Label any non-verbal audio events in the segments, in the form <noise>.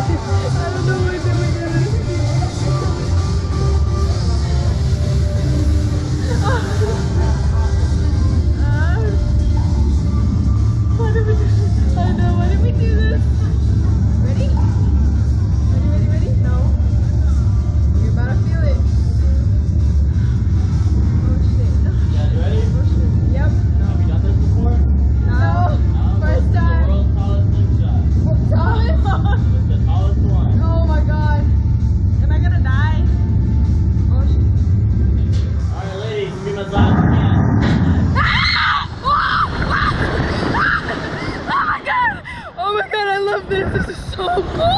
I love it. Oh,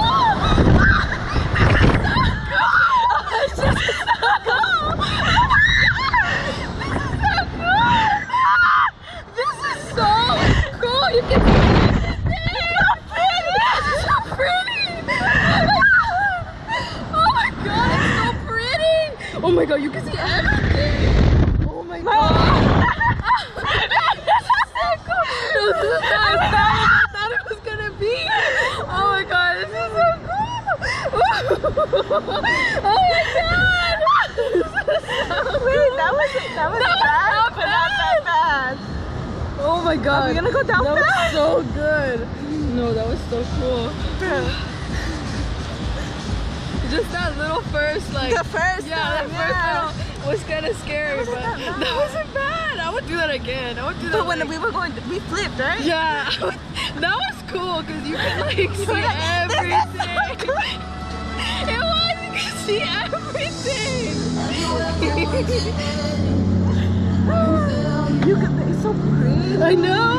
oh my god, you can see everything. Oh my, god. <laughs> this is so cool. This is what I thought it was gonna be oh my god. Wait, that was that was That was bad, not but not that bad. Oh my god. Are we gonna go down That for was so good. No, that was so cool. Just that little first, like. The first Yeah, that time, first yeah. little was kind of scary, wasn't but that bad. that wasn't bad. I would do that again. I would do that. But when like- we were going, we flipped, right? Yeah, <laughs> that was cool because you could like <laughs> see everything. You could. It's so pretty. I know.